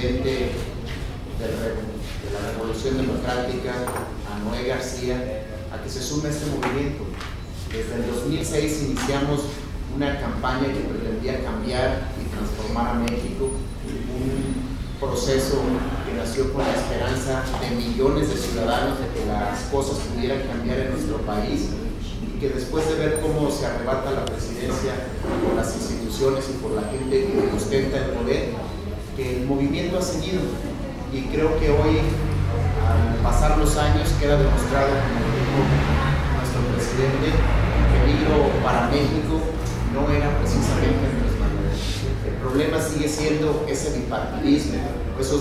presidente de la Revolución Democrática, Noé García, a que se sume a este movimiento. Desde el 2006 iniciamos una campaña que pretendía cambiar y transformar a México, un proceso que nació con la esperanza de millones de ciudadanos de que las cosas pudieran cambiar en nuestro país y que después de ver cómo se arrebata la presidencia por las instituciones y por la gente que ostenta el poder, movimiento ha seguido y creo que hoy, al pasar los años, queda demostrado, como dijo nuestro presidente, el peligro para México no era precisamente. El problema sigue siendo ese bipartidismo, esos